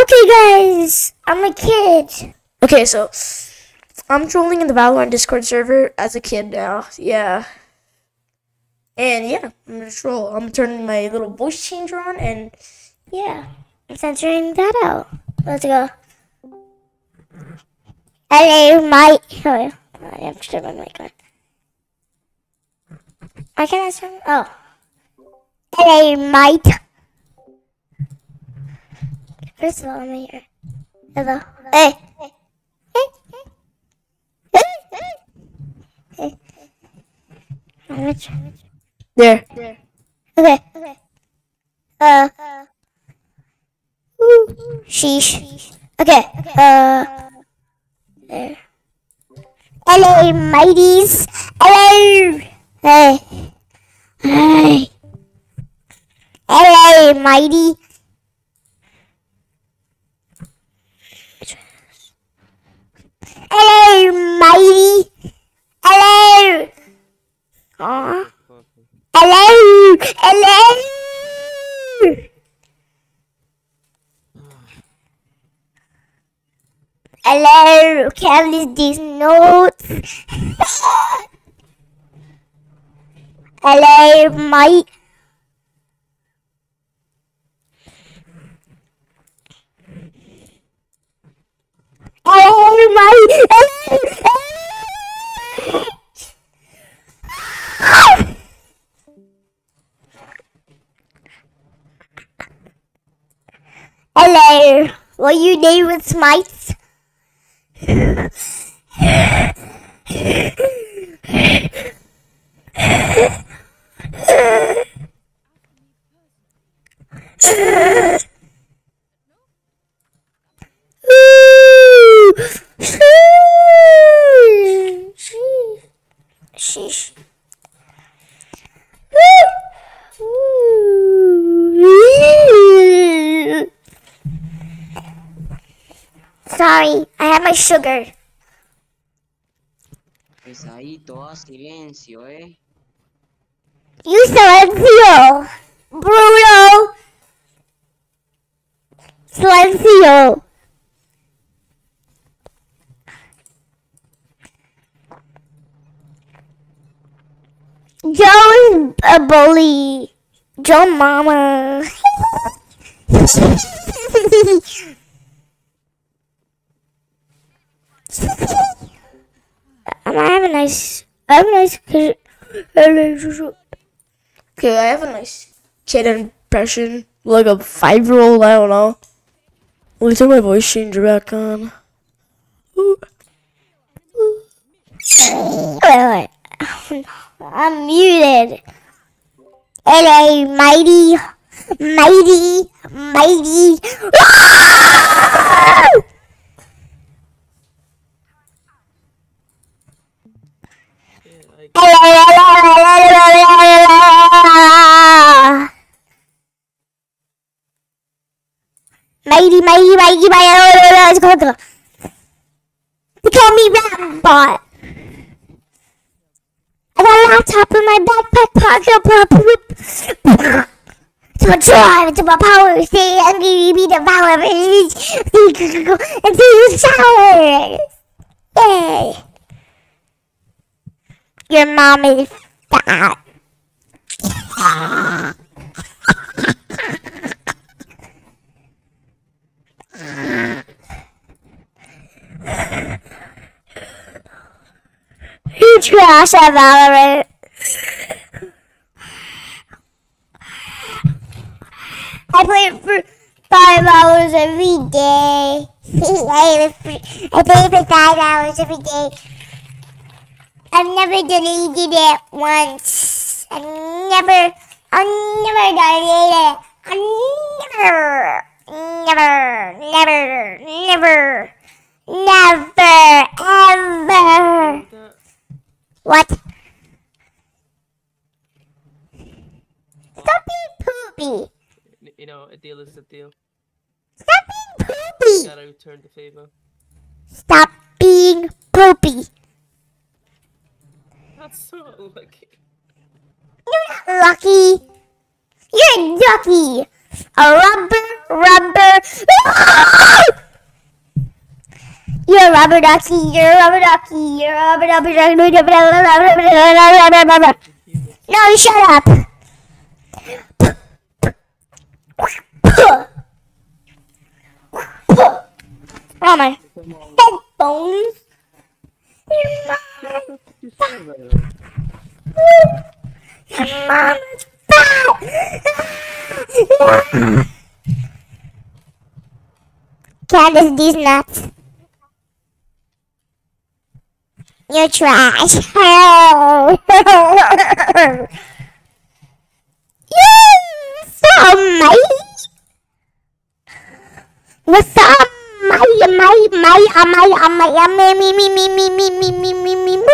Okay, guys, I'm a kid. Okay, so I'm trolling in the Valorant Discord server as a kid now. Yeah. And yeah, I'm gonna troll. I'm turning my little voice changer on, and yeah, I'm censoring that out. Let's go. Hello, Mike. Oh, I have to turn my mic on. I can't turn. Oh. Hello, Mike. First of all, I'm here. Hello. Hey. Hey. Hey. Hey. Hey. There. Okay. Okay. Uh. Ooh. Sheesh. Okay. Uh. There. Hello, mighties. Hello. Hey. Hey. Hello, mighty. Hello, mighty. Hello. Aww. Hello. Hello. Hello. Can these notes? Hello, Mike. Hello, oh, Mike. Hello. What you name with smites? Sheesh. Sorry, I have my sugar. Pues ahí todo silencio, ¿eh? You silencio, Bruno. Silencio. Joe is a bully. Joe mama. I have a nice, I have a nice kid. Okay, I have a nice kid impression, like a five-year-old. I don't know. Let me turn my voice changer back on. Ooh. I'm muted. Hello, mighty, mighty, mighty. Ah! Mighty, mighty, mighty, mighty. They call me Rambot. I got a laptop in my backpack pocket. So drive to my power station and give me the power and see the showers. Yay. Your mom is fat. You trash at Valorant. I play it for five hours every day. I play it for five hours every day. I've never deleted it once. I've never, I've never deleted it. I've never, never, never, never, never, ever. What? Stop being poopy. You know, a deal is a deal. Stop being poopy. You Gotta return the favor. Stop being poopy. That's so lucky. You're not lucky. You're ducky. A rubber, rubber. you're a rubber ducky, you're a rubber ducky, you're a rubber ducky. No, shut up. Oh my headphones. Your mom is fat. Candace, these nuts. You're trash. you so mate. What's up, my, my, my, uh, my, uh, my, uh, me, me, me, me, me, me, me, me, me, me, me,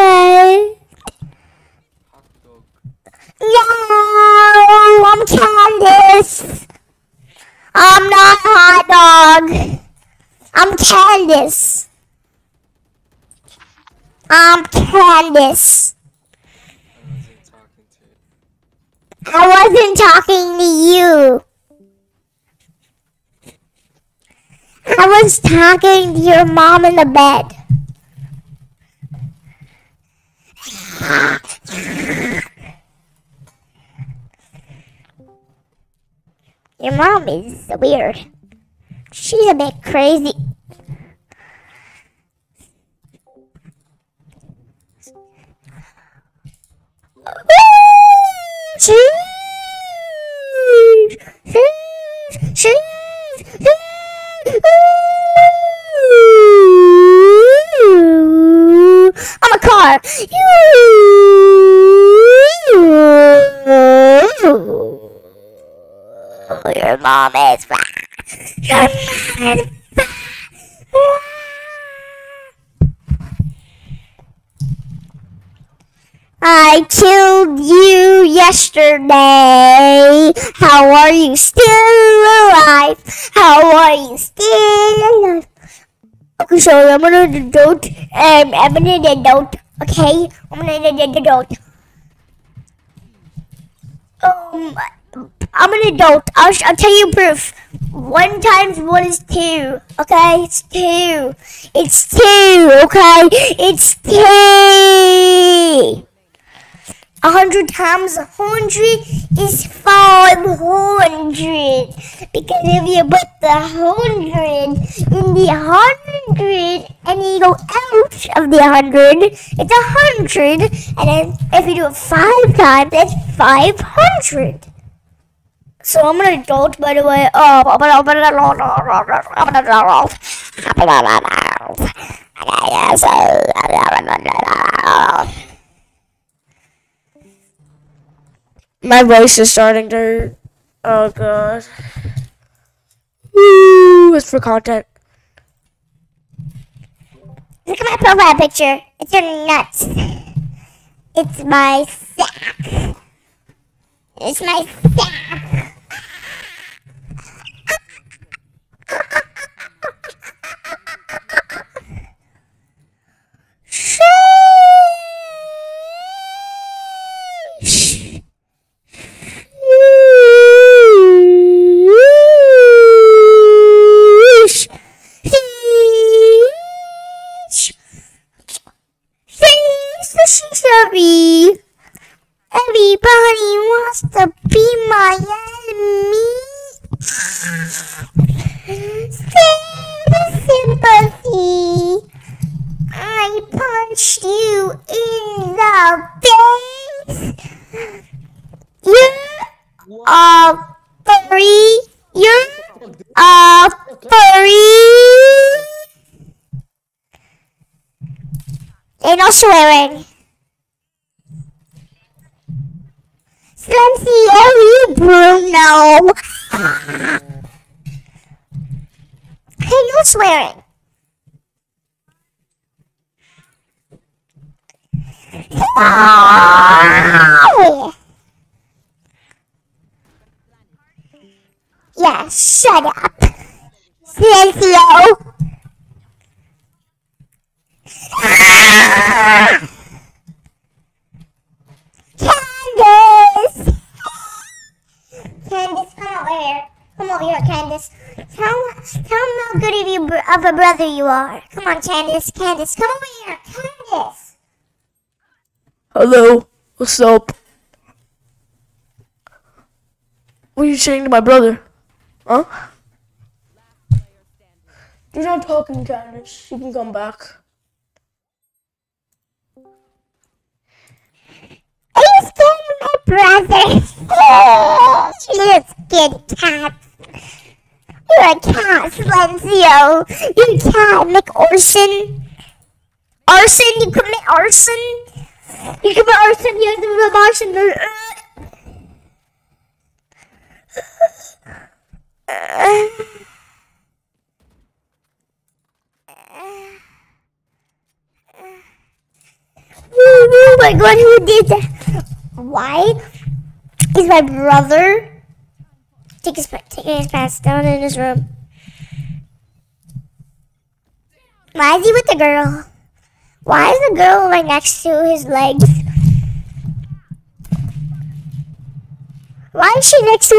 Hot dog. No, I'm Candace. I'm not a hot dog. I'm Candace. I'm Candace. I wasn't talking to you. I was talking to your mom in the bed. Your mom is weird. She's a bit crazy. I'm a car. Your mom is fat. Your mom is fat. I killed you yesterday. How are you still alive? How are you still alive? Okay, so I'm gonna do um, I'm gonna do dote. Okay, I'm gonna do dote. Um, I'm an adult. I'll, I'll tell you proof. One times one is two. Okay, it's two. It's two. Okay, it's two. A hundred times a hundred is five hundred. Because if you put the hundred in the hundred and you go out of the hundred, it's a hundred. And then if you do it five times, it's five hundred. So I'm an adult, by the way. Oh, My voice is starting to hurt. Oh god. Woo, it's for content. Look at my profile picture. It's your nuts. It's my sack. It's my sack. you in the face. You are furry. You are furry. They're not swearing. Slimsy, are you Bruno? They're not swearing. Yeah, shut up. Silencio. Candace! Candace, come over here. Come over here, Candace. Tell, tell him how good of, you, of a brother you are. Come on, Candace. Candace, come over here. Hello, what's up? What are you saying to my brother? Huh? You're not talking, Candace. You can come back. Are you scared my brother? Oh, you scared cat. You're a cat, Silencio. You're a cat, McOrson. Arson, you commit arson? You commit arson, you're the arson. Oh my god, who did that? Why? Is my brother take his, taking his pants down in his room? Why is he with the girl? Why is the girl right next to his legs? Why is she next to